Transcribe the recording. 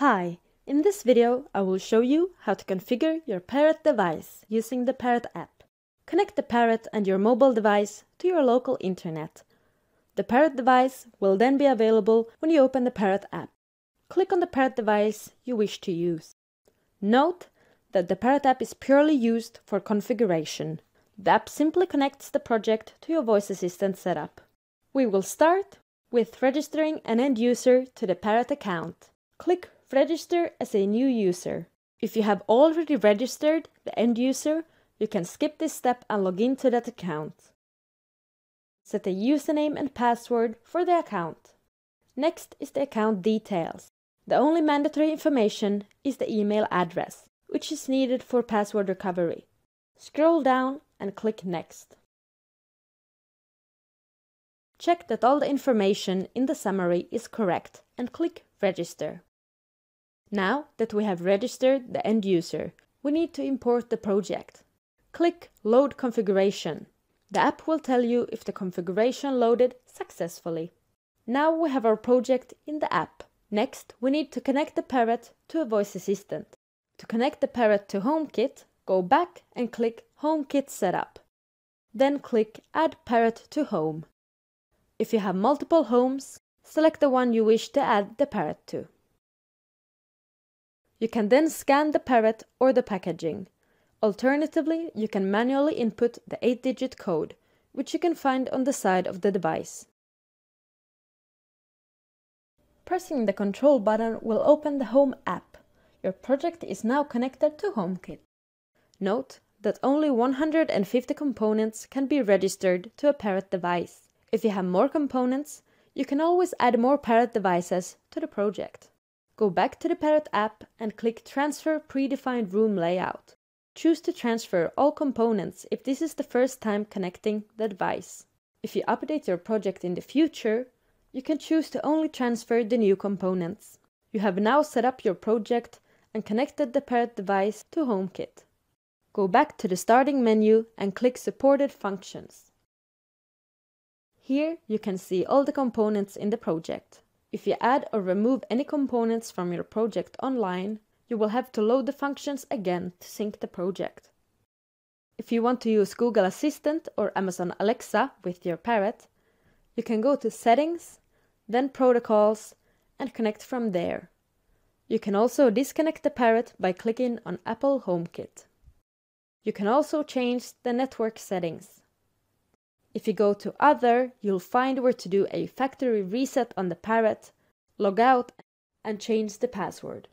Hi, in this video I will show you how to configure your Pairot device using the Pairot app. Connect the Pairot and your mobile device to your local internet. The Pairot device will then be available when you open the Pairot app. Click on the Pairot device you wish to use. Note that the Pairot app is purely used for configuration. The app simply connects the project to your voice assistant setup. We will start with registering an end user to the Pairot account. Click Register as a new user. If you have already registered the end user, you can skip this step and log into that account. Set a username and password for the account. Next is the account details. The only mandatory information is the email address, which is needed for password recovery. Scroll down and click Next. Check that all the information in the summary is correct and click Register. Now that we have registered the end user, we need to import the project. Click Load Configuration. The app will tell you if the configuration loaded successfully. Now we have our project in the app. Next, we need to connect the Pairot to a voice assistant. To connect the Pairot to HomeKit, go back and click HomeKit Setup. Then click Add Pairot to Home. If you have multiple homes, select the one you wish to add the Pairot to. You can then scan the Pairot or the packaging. Alternatively, you can manually input the 8-digit code, which you can find on the side of the device. Pressing the control button will open the Home app. Your project is now connected to HomeKit. Note that only 150 components can be registered to a Pairot device. If you have more components, you can always add more Pairot devices to the project. Go back to the Pairot app and click Transfer Predefined Room Layout. Choose to transfer all components if this is the first time connecting the device. If you update your project in the future, you can choose to only transfer the new components. You have now set up your project and connected the Pairot device to HomeKit. Go back to the starting menu and click Supported Functions. Here you can see all the components in the project. If you add or remove any components from your project online, you will have to load the functions again to sync the project. If you want to use Google Assistant or Amazon Alexa with your Pairot, you can go to Settings, then Protocols, and connect from there. You can also disconnect the Pairot by clicking on Apple HomeKit. You can also change the network settings. If you go to Other, you'll find where to do a factory reset on the Pairot, log out, and change the password.